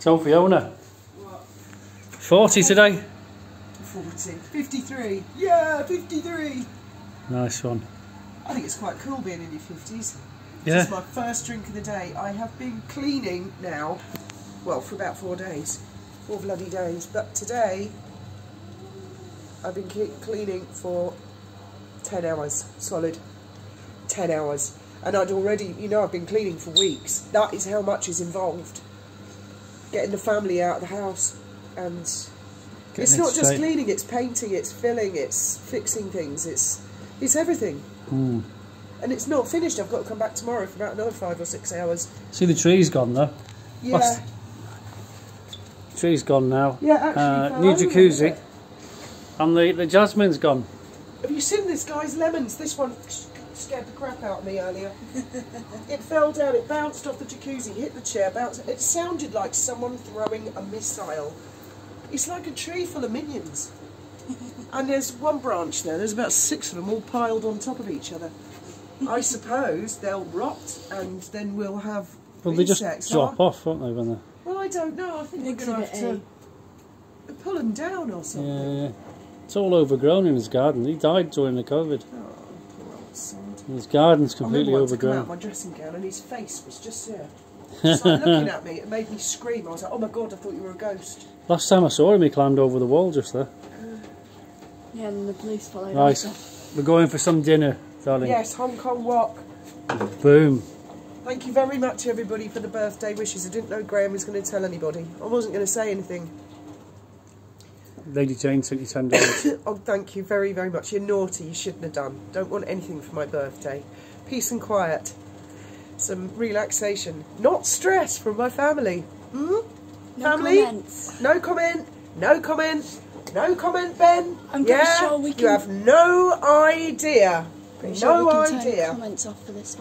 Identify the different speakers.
Speaker 1: So Fiona.
Speaker 2: What?
Speaker 1: 40 today.
Speaker 2: 40. 53. Yeah, 53.
Speaker 1: Nice one.
Speaker 2: I think it's quite cool being in your 50s.
Speaker 1: Yeah.
Speaker 2: This is my first drink of the day. I have been cleaning now, well, for about four days. Four bloody days. But today, I've been cleaning for 10 hours, solid. 10 hours. And I'd already, you know, I've been cleaning for weeks. That is how much is involved. Getting the family out of the house. And it's
Speaker 1: Getting it
Speaker 2: not just cleaning, it's painting, it's filling, it's fixing things, it's, it's everything.
Speaker 1: Hmm.
Speaker 2: And it's not finished. I've got to come back tomorrow for about another five or six hours.
Speaker 1: See the tree's gone though.
Speaker 2: Yeah,
Speaker 1: What's- Tree's gone now.
Speaker 2: yeah. Actually,
Speaker 1: Uh, new jacuzzi. And the, the jasmine's gone.
Speaker 2: Have you seen this guy's lemons? This one scared the crap out of me earlier. it fell down. It bounced off the jacuzzi, hit the chair, bounced. It sounded like someone throwing a missile. It's like a tree full of minions. and there's one branch there. There's about six of them all piled on top of each other. I suppose they'll rot, and then we'll have
Speaker 1: Well, they just
Speaker 2: insects.
Speaker 1: drop
Speaker 2: Huh?
Speaker 1: off, won't they? When they
Speaker 2: Well, I don't know. I think we're going to have
Speaker 3: Exhibit
Speaker 2: to pull them down or something.
Speaker 1: yeah, yeah. It's all overgrown in his garden. He died during the COVID.
Speaker 2: Oh, poor old sod.
Speaker 1: And his garden's completely
Speaker 2: remember once I come out
Speaker 1: overgrown.
Speaker 2: of my dressing gown and his face was just there. Just like looking at me, it made me scream. I was like, oh my god, I thought you were a ghost.
Speaker 1: Last time I saw him, he climbed over the wall just there.
Speaker 3: Yeah, and the police followed
Speaker 1: Right,
Speaker 3: after.
Speaker 1: we're going for some dinner, darling.
Speaker 2: Yes, Hong Kong Wok.
Speaker 1: Boom.
Speaker 2: Thank you very much, everybody, for the birthday wishes. I didn't know Graham was going to tell anybody. I wasn't going to say anything.
Speaker 1: Lady Jane sent you ten dollars.
Speaker 2: Oh, thank you very, very much. You're naughty. You shouldn't have done. Don't want anything for my birthday. Peace and quiet. Some relaxation. Not stress from my family. Hmm?
Speaker 3: No
Speaker 2: family?
Speaker 3: comments.
Speaker 2: No comment. No comment. No comment, Ben.
Speaker 3: I'm pretty
Speaker 2: yeah?
Speaker 3: sure we
Speaker 2: You have no idea.
Speaker 3: Pretty sure
Speaker 2: no
Speaker 3: we can turn
Speaker 2: idea.
Speaker 3: comments off for this one.